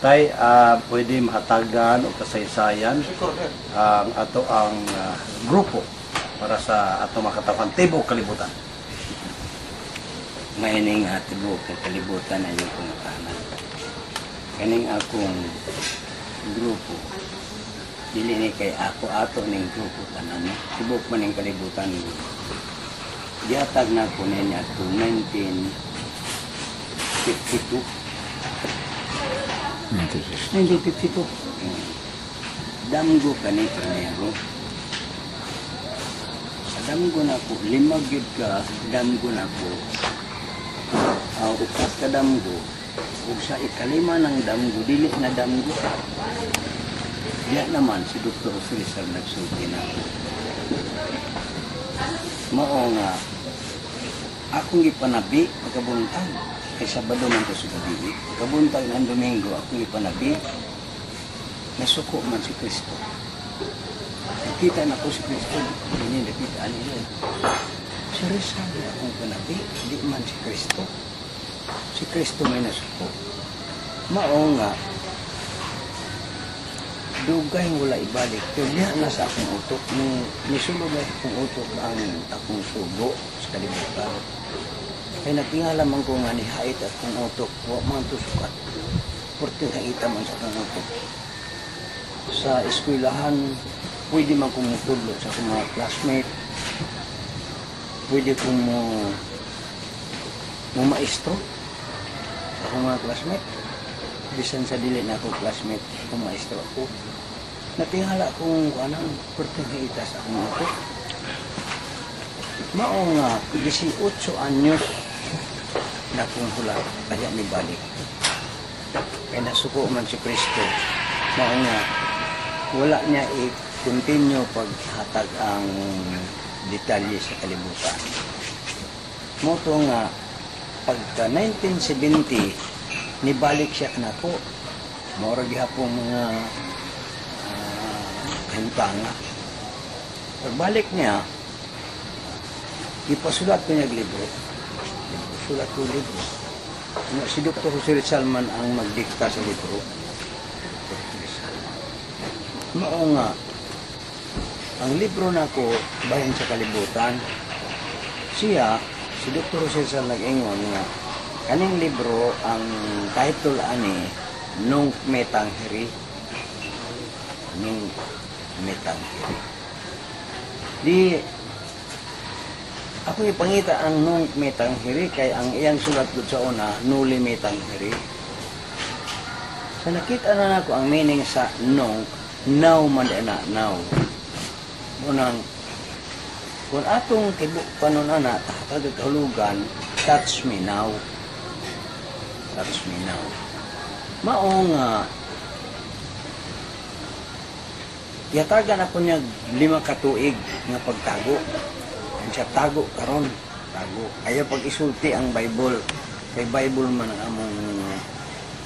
Tay, ah, pwede mahatagan o kasaysayan ang ato ang ah, grupo para sa ato makatapan tibok kalibutan. Maining atibok kay kalibutan ay yung kumakanan. Kaning akong grupo, dili ni kay ako ato ning grupo tanan. no? Tibok man ning kalibutan. Diatag na ko niya to 1952. 1952. Damgo ka ni Primero. Damgo na ko, limag yun ka, damgo na ko. Uh, upat ka damgo. Ug sa ikalima ng damgo, dili na damgo. Diya naman si Dr. Rizal nagsulti na ako. Mao nga, akong ipanabi pagkabuntag. Kay Sabado man to sa gabi. Pagkabuntag ng Domingo, akong ipanabi nasuko man si Kristo. Nakita na ko si Kristo, hindi nakita nila. Rizal na akong panabi, di man si Kristo. Si Kristo may nasuko. Mao nga, dugay wala ibalik. Pero diha na sa akong utok, ni nisulod na akong utok ang akong sugo sa kalibutan. Kaya natingala man ko nga ni hait at akong utok, wa man to sukat. Porte nakita man sa utok sa eskwelahan, pwede man kumutulog sa akong mga classmate, pwede kong mo, mo maestro sa akong mga classmate. Bisan sa dili na akong classmate, kung maestro ako. Natingala kong anang pertinita sa akong ako. Mao nga, 18 anyos na kong hula, kaya ni balik. Kaya nasuko man si Kristo. Mao nga, wala niya i-continue paghatag ang detalye sa kalibutan. Moto nga, pagka 1970, nibalik siya na po. Mora gihapon mga uh, hintanga. Pagbalik niya, ipasulat ko niya libro. Sulat ko libro. Si Dr. Jose Salman ang magdikta sa libro. Mao nga, ang libro na ko, Bayan sa Kalibutan, siya, si Dr. Cesar nag-ingon nga, kaning libro, ang title ani, Nung Metanghiri. Nung Metanghiri. Di, ako ipangita ang Nung Metanghiri, kay ang iyang sulat doon sa una, Nuli Metanghiri. Sa nakita na nako ang meaning sa Nung, now man na now. Munang kung atong tibok panon ana tatag kahulugan touch me now. Touch me now. Mao nga yatagan ako niya lima ka tuig nga pagtago ang siya tago karon tago ayaw pag isulti ang Bible kay Bible man ang among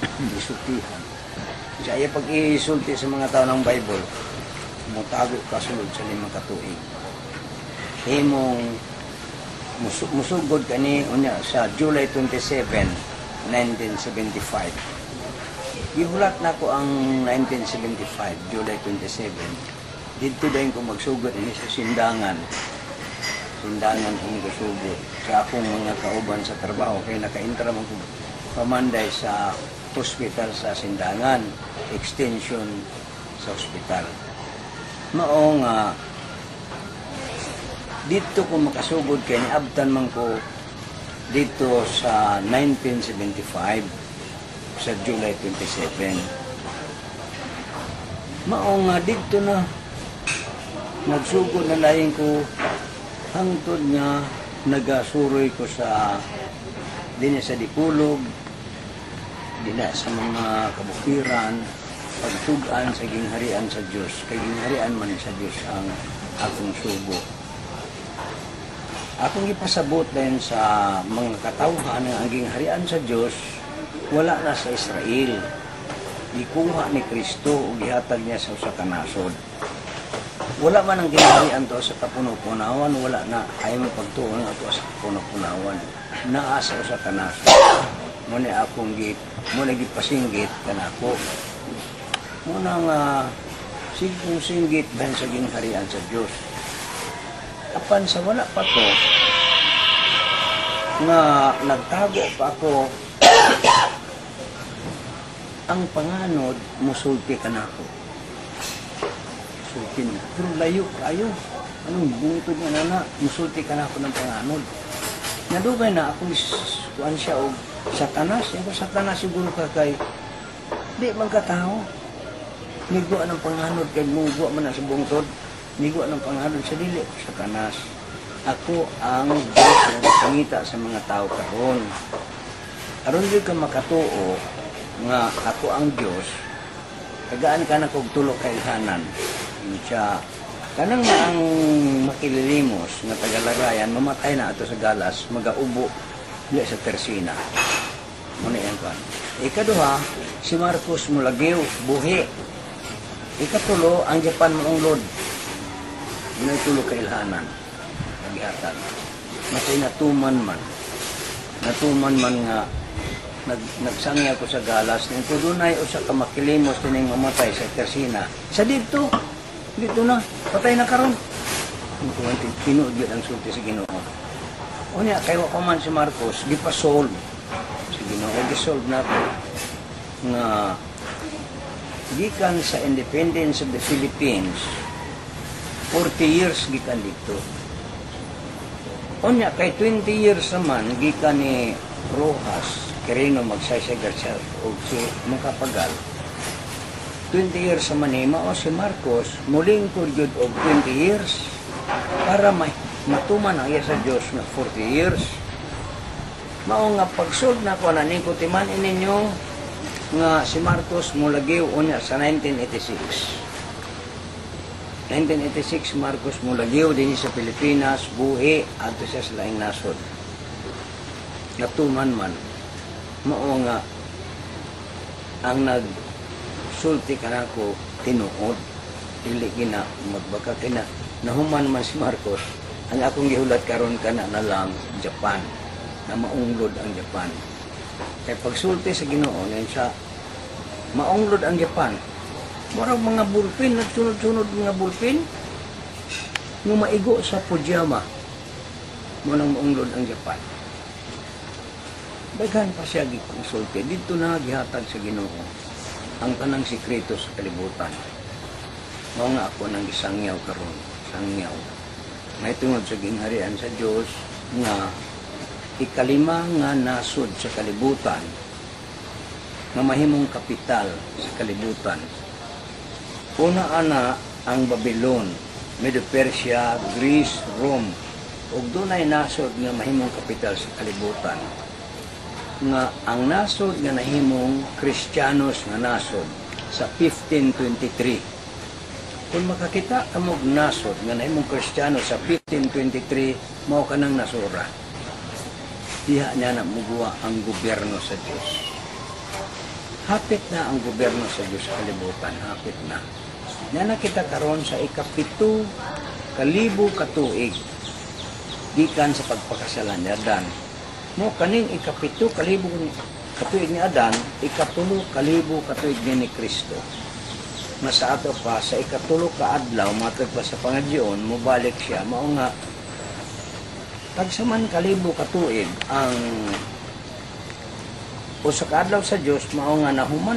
isultihan siya ay pag isulti sa mga tao ng Bible, mutago kasulod sa limang katuig. Himong musug musugod kani unya sa July 27, 1975. Gihulat na ko ang 1975, July 27. Dito din ko magsugod ini sa sindangan. Sindangan ko magsugod. Sa akong mga kauban sa trabaho, kaya naka-intra man ko pamanday sa hospital sa Sindangan, extension sa hospital. Mao nga, dito ko makasugod kay niabtan man ko dito sa 1975 sa July 27. Mao nga dito na nagsugod na lain ko hangtod nga nagasuroy ko sa din sa Dipulog dila sa mga kabukiran, pagtugan sa gingharian sa Diyos. Kay gingharian man sa Diyos ang akong sugo. Akong ipasabot din sa mga katawhan nga ang gingharian sa Diyos, wala na sa Israel. Ikuha ni Kristo o gihatag niya sa usa ka nasod. Wala man ang gingharian to sa kapuno-punawan, wala na ay mo pagtuon ato sa kapuno-punawan. Naa sa usa ka nasod Muna akong git, muna gipasinggit kanako. Muna nga sigong singgit dahil sa gingharian sa Diyos. Apan sa wala pa to, nga nagtago pa ako ang panganod musulti ka na na. Pero layo kayo. Anong bungtod nga nana? Musulti ka na ako ng panganod. Nadugay na ako is- kuan siya og satanas. Yung satanas siguro ka kay di man ka tao. Nigwa ng panganod kay mugwa man na sa bungtod. Nigwa ng panganod sa dili satanas. Ako ang Diyos na pangita sa mga tao karon. Aron di ka makatuo nga ako ang Diyos, tagaan ka na kog tulo kay hanan. Siya, kanang nga ang makililimos nga tagalagayan, mamatay na ato sa galas, magaubo diya sa tersina. Muna yan kan. Ikaduha, si Marcos Mulagiw, buhi. Ikatulo, ang Japan moong lord. Yun ay tulo kay ilhanan. Nagihatan. Matay natuman man. Natuman man nga nag nagsangi ako sa galas ning tudunay usa ka makilimos tining mamatay sa Tersina sa dito dito na. Patay na karon. Kung anti tinuod gyud ang sulti sa Ginoo. Unya kay wa man si Marcos gipasolve. Sa Ginoo gisolve nato nga gikan sa independence of the Philippines 40 years gikan dito Unya, kay 20 years naman, gikan ni Rojas, Quirino magsaysagar siya o si Makapagal. 20 years naman ni Mao si Marcos, muling kuryod og 20 years para may matuman ang iya sa Diyos na 40 years. Mao nga pagsulod na ko na ning kutiman ininyo nga si Marcos mulagiw unya sa 1986. 1986 Marcos Mulagiw din sa Pilipinas, buhi adto siya sa laing nasod. Natuman man mao nga ang nag sulti kanako tinuod dili gina magbaka kina nahuman man si Marcos ang akong gihulat karon kana na lang Japan na maunglod ang Japan kay pagsulti sa Ginoo ngayon sa maunglod ang Japan Marang mga bulpin, nagsunod-sunod mga bulpin. Nung maigo sa Fujiyama, munang maunglod ang Japan. Daghan pa siya gikonsulte. Dito na gihatag sa Ginoo ang kanang sikreto sa kalibutan. Mao nga ako nang gisangyaw karon, sangyaw. May tungod sa gingharian sa Dios nga ikalima nga nasod sa kalibutan nga mahimong kapital sa kalibutan Una ana ang Babylon, Medo-Persia, Greece, Rome, ug dunay nasod nga mahimong kapital sa kalibutan. Nga ang nasod nga nahimong Kristiyanos nga nasod sa 1523. Kung makakita ka mog nasod nga nahimong Kristiyano sa 1523, mao kanang nasura. Diha niya na muguwa ang gobyerno sa Diyos. Hapit na ang gobyerno sa Diyos sa kalibutan, hapit na. Na nakita karon sa ikapito kalibo katuig gikan sa pagpakasalan ni Adan. Mo kaning ikapito kalibo katuig ni Adan, ikatulo kalibo katuig ni, ni Kristo. Masa ato pa sa ikatulo ka adlaw matag pa sa pangadyon mobalik siya mao nga tagsaman kalibo katuig ang o sa kadlaw sa Dios mao nga nahuman